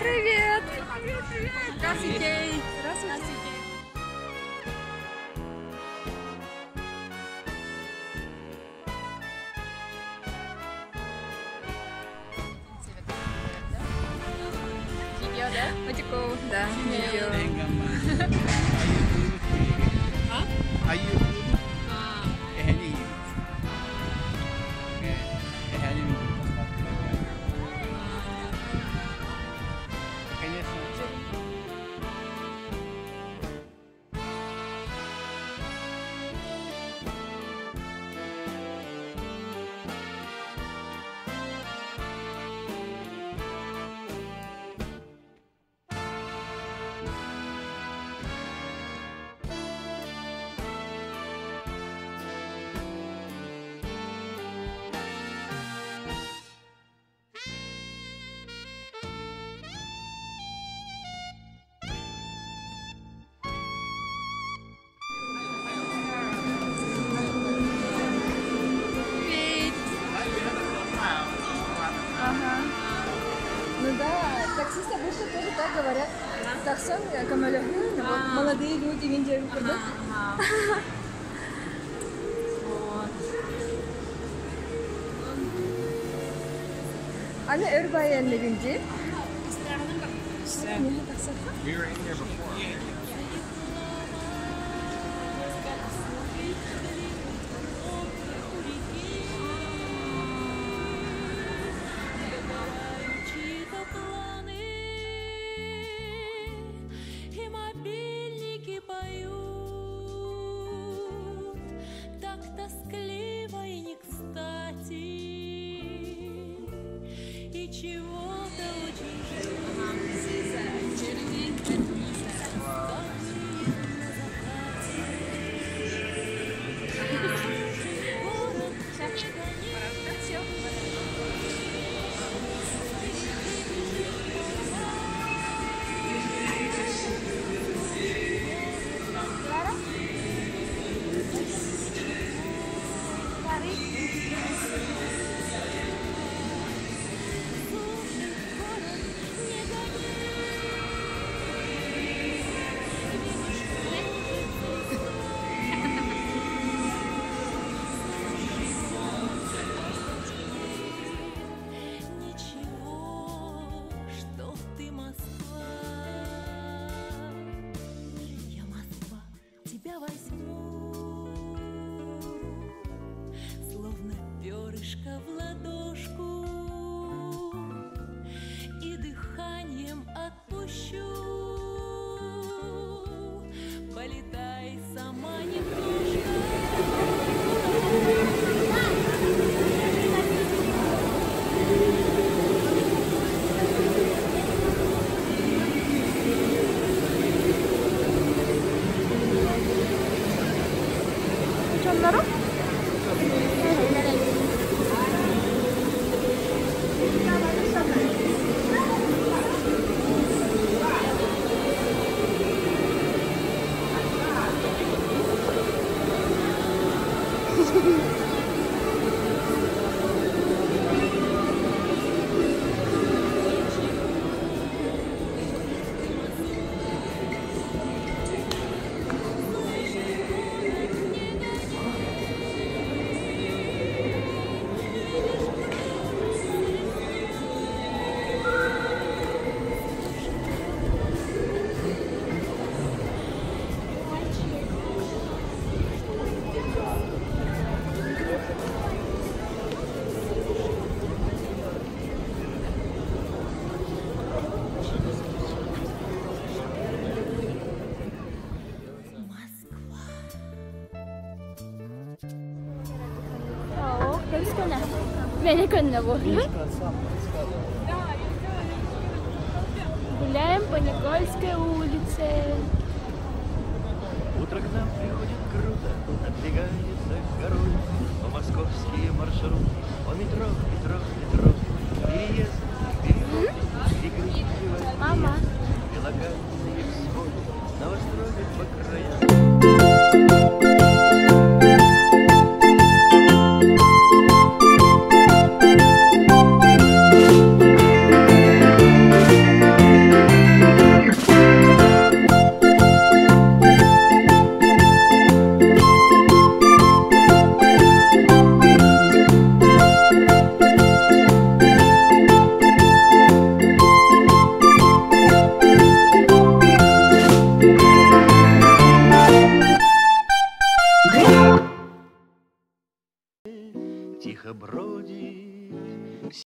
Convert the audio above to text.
Привет! Привет, привет! Здравствуйте! Здравствуйте! да? Матико, да. Нее. А? А так говорят. Тахсан, Камаля, молодые люди в Индии. Аны өрбай әлі бінде. We were in. Тебя возьму. Словно перышко в ладошку И дыханием отпущу. Полетай Lah. Великан на Гуляем по Никольской улице. Утро к нам приходит круто, отбегается горой По московские маршруты, по метро, метро, метро Переезд,